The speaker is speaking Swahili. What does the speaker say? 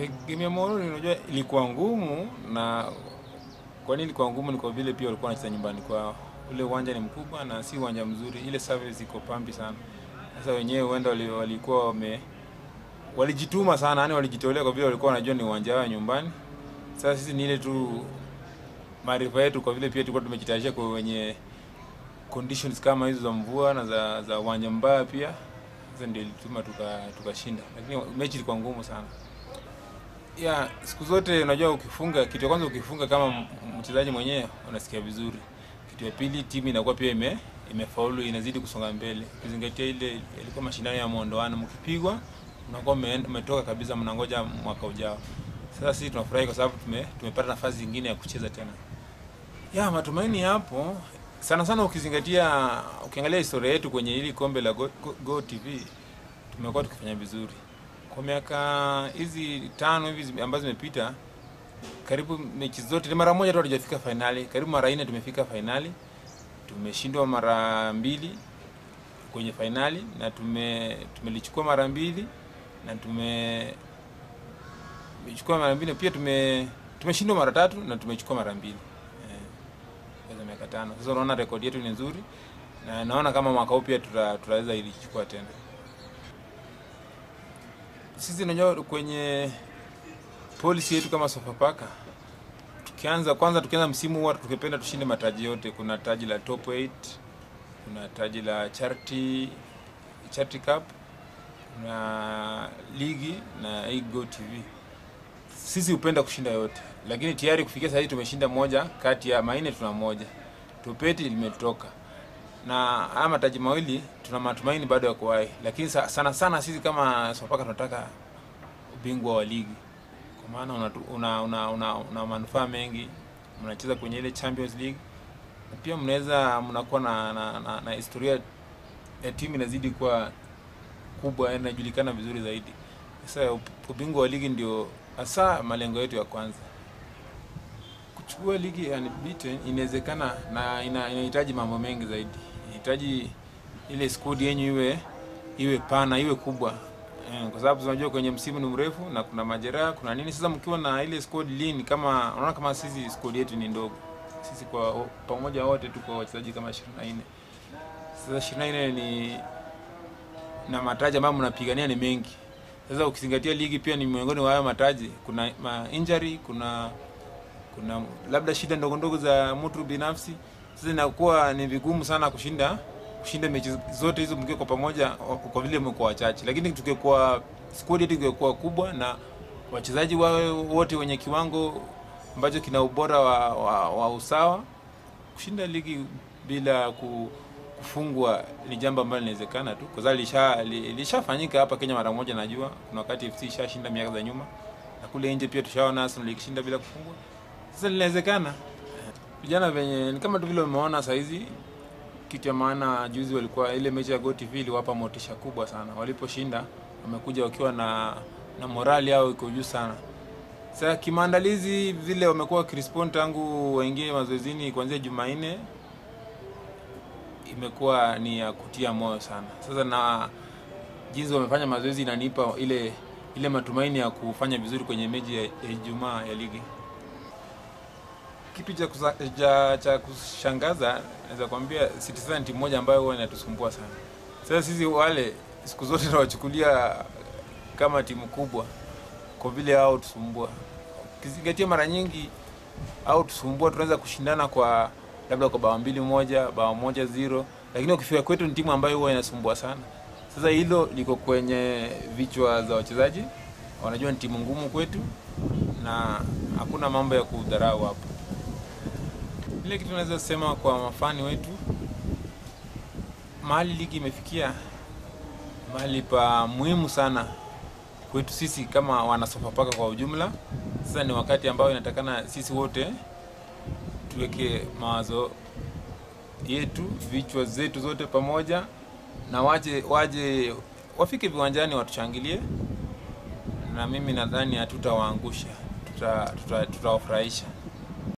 E, game ya Moroni unajua ilikuwa ngumu na kwa nini ilikuwa ngumu? Ni kwa vile pia walikuwa wanacheza nyumbani kwao. Ule uwanja ni mkubwa na si uwanja mzuri, ile service iko pambi sana. Sasa wenyewe huenda walikuwa wame walijituma sana, yani walijitolea kwa vile walikuwa wanajua ni uwanja wao nyumbani. Sasa sisi ni ile tu maarifa yetu, kwa vile pia tulikuwa tumejitayarisha kwa wenye conditions kama hizo za mvua na za za uwanja mbaya pia. Sasa ndio ilituma tukashinda tuka lakini mechi ilikuwa ngumu sana. Ya, siku zote unajua ukifunga, kitu ya kwanza ukifunga kama mchezaji mwenyewe unasikia vizuri. Kitu ya pili timu inakuwa pia ime imefaulu inazidi kusonga mbele. Ukizingatia ile ilikuwa mashindano ya muondoano, mkipigwa unakuwa umetoka kabisa, mnangoja mwaka ujao. Sasa sisi tunafurahi kwa sababu tume, tumepata nafasi nyingine ya kucheza tena. Ya, matumaini hapo sana sana, ukizingatia ukiangalia historia yetu kwenye hili kombe la Go, Go, Go TV tumekuwa tukifanya vizuri kwa miaka hizi tano hivi ambazo zimepita, karibu mechi zote ni mara moja tu hatujafika fainali. Karibu mara nne tumefika fainali, tumeshindwa mara mbili kwenye fainali na tume tumelichukua mara mbili na tume tumechukua mara mbili pia tume tumeshindwa mara tatu na tumechukua mara mbili eh, kwa miaka tano. Sasa unaona rekodi yetu ni nzuri na naona kama mwaka huu pia tuta, tutaweza ilichukua tena. Sisi najua kwenye policy yetu kama Sofapaka tukianza kwanza, tukianza msimu huwa tukipenda tushinde mataji yote. Kuna taji la Top 8, kuna taji la Charity Charity Cup, kuna ligi na hii TV. Sisi hupenda kushinda yote, lakini tayari kufikia sasa hivi tumeshinda moja kati ya maine, tuna moja. topeti 8 limetoka na haya mataji mawili tuna matumaini bado ya kuwahi, lakini sa- sana sana sisi kama Sofapaka tunataka ubingwa wa ligi, kwa maana una, una, una, una, una manufaa mengi. Mnacheza kwenye ile Champions League na pia mnaweza mnakuwa na, na, na, na historia ya timu inazidi kuwa kubwa, inajulikana vizuri zaidi. Sasa ubingwa wa ligi ndio hasa malengo yetu ya kwanza. Kuchukua ligi unbeaten inawezekana na ina- inahitaji mambo mengi zaidi. Inahitaji ile skodi yenyu iwe iwe pana, iwe kubwa. Eh, kwa sababu tunajua kwenye msimu ni mrefu na kuna majeraha, kuna nini. Sasa mkiwa na ile squad lean kama unaona kama sisi squad yetu ni ndogo. Sisi kwa pamoja wote tuko wachezaji kama 24. Sasa 24 ni na mataji ambayo mnapigania ni mengi. Sasa ukizingatia ligi pia ni miongoni wa hayo mataji, kuna ma injury, kuna kuna labda shida ndogo ndogo za mtu binafsi. Sasa inakuwa ni vigumu sana kushinda kushinda mechi zote hizo mkiwa kwa pamoja, kwa vile mko wachache, lakini tukikuwa squad yetu ingekuwa kubwa na wachezaji wawe wote wenye kiwango ambacho kina ubora wa, wa, wa usawa, kushinda ligi bila ku, kufungwa ni jambo ambalo linawezekana tu, kwa sababu lisha li- lishafanyika hapa Kenya mara moja. Najua kuna wakati FC ishashinda miaka za nyuma, na kule nje pia tushaona Arsenal ikishinda bila kufungwa. Sasa linawezekana. Vijana venye ni kama tu vile umeona sahizi kitu ya maana juzi walikuwa ile mechi ya Go TV iliwapa motisha kubwa sana. Waliposhinda wamekuja wakiwa na na morali yao iko juu sana. Sasa kimaandalizi vile wamekuwa wakirespond tangu waingie mazoezini kuanzia Jumanne imekuwa ni ya kutia moyo sana. Sasa na jinsi wamefanya mazoezi inanipa ile ile matumaini ya kufanya vizuri kwenye mechi ya Ijumaa ya ya ligi. Kitu cha, kushangaza naweza kuambia Citizen ni moja ambayo huwa inatusumbua sana. Sasa sisi wale siku zote tunawachukulia kama timu kubwa kwa vile hao tusumbua. Ukizingatia mara nyingi au tusumbua, tunaweza kushindana kwa labda kwa bao mbili moja, bao moja zero, lakini ukifika kwetu ni timu ambayo huwa inasumbua sana. Sasa hilo liko kwenye vichwa za wachezaji, wanajua ni timu ngumu kwetu na hakuna mambo ya kudharau hapo. Ile kitu naweza sema kwa mafani wetu, mahali ligi imefikia, mahali pa muhimu sana kwetu sisi kama wanasofapaka kwa ujumla. Sasa ni wakati ambao inatakana sisi wote tuweke mawazo yetu, vichwa zetu zote pamoja, na waje waje wafike viwanjani watushangilie, na mimi nadhani hatutawaangusha, tutawafurahisha tuta, tuta.